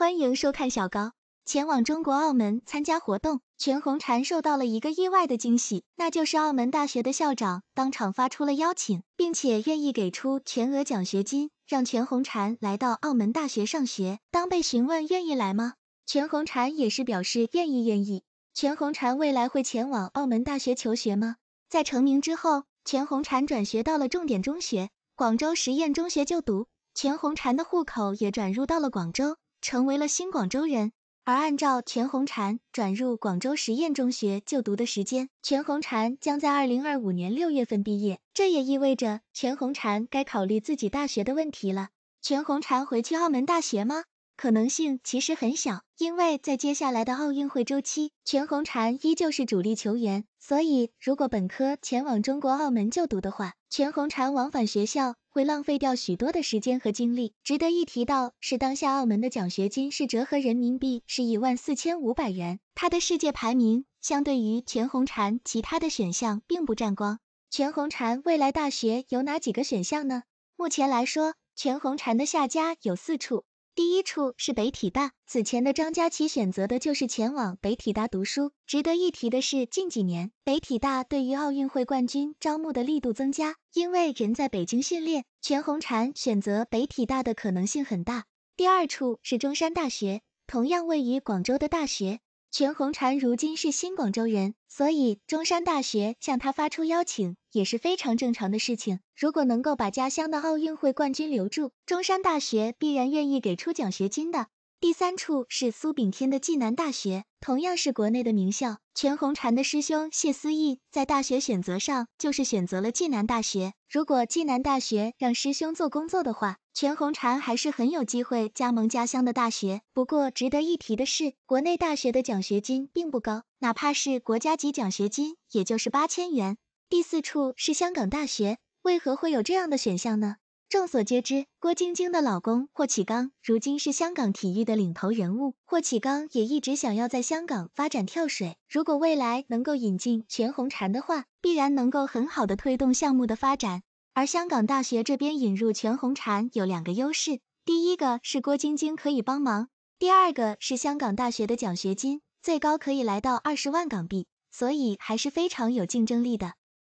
欢迎收看小高。前往中国澳门参加活动，全红婵受到了一个意外的惊喜，那就是澳门大学的校长当场发出了邀请，并且愿意给出全额奖学金，让全红婵来到澳门大学上学。当被询问愿意来吗，全红婵也是表示愿意愿意。全红婵未来会前往澳门大学求学吗？在成名之后，全红婵转学到了重点中学广州实验中学就读，全红婵的户口也转入到了广州。成为了新广州人，而按照全红婵转入广州实验中学就读的时间，全红婵将在二零二五年六月份毕业。这也意味着全红婵该考虑自己大学的问题了。全红婵回去澳门大学吗？可能性其实很小，因为在接下来的奥运会周期，全红婵依旧是主力球员，所以如果本科前往中国澳门就读的话，全红婵往返学校。会浪费掉许多的时间和精力。值得一提到是，当下澳门的奖学金是折合人民币是一万四千五百元，它的世界排名相对于全红婵其他的选项并不占光。全红婵未来大学有哪几个选项呢？目前来说，全红婵的下家有四处。第一处是北体大，此前的张佳琪选择的就是前往北体大读书。值得一提的是，近几年北体大对于奥运会冠军招募的力度增加，因为人在北京训练，全红婵选择北体大的可能性很大。第二处是中山大学，同样位于广州的大学。全红婵如今是新广州人，所以中山大学向他发出邀请也是非常正常的事情。如果能够把家乡的奥运会冠军留住，中山大学必然愿意给出奖学金的。第三处是苏炳添的暨南大学，同样是国内的名校。全红婵的师兄谢思义在大学选择上就是选择了暨南大学。如果暨南大学让师兄做工作的话，全红婵还是很有机会加盟家乡的大学。不过值得一提的是，国内大学的奖学金并不高，哪怕是国家级奖学金，也就是八千元。第四处是香港大学，为何会有这样的选项呢？众所皆知，郭晶晶的老公霍启刚如今是香港体育的领头人物。霍启刚也一直想要在香港发展跳水。如果未来能够引进全红婵的话，必然能够很好的推动项目的发展。而香港大学这边引入全红婵有两个优势，第一个是郭晶晶可以帮忙，第二个是香港大学的奖学金最高可以来到二十万港币，所以还是非常有竞争力的。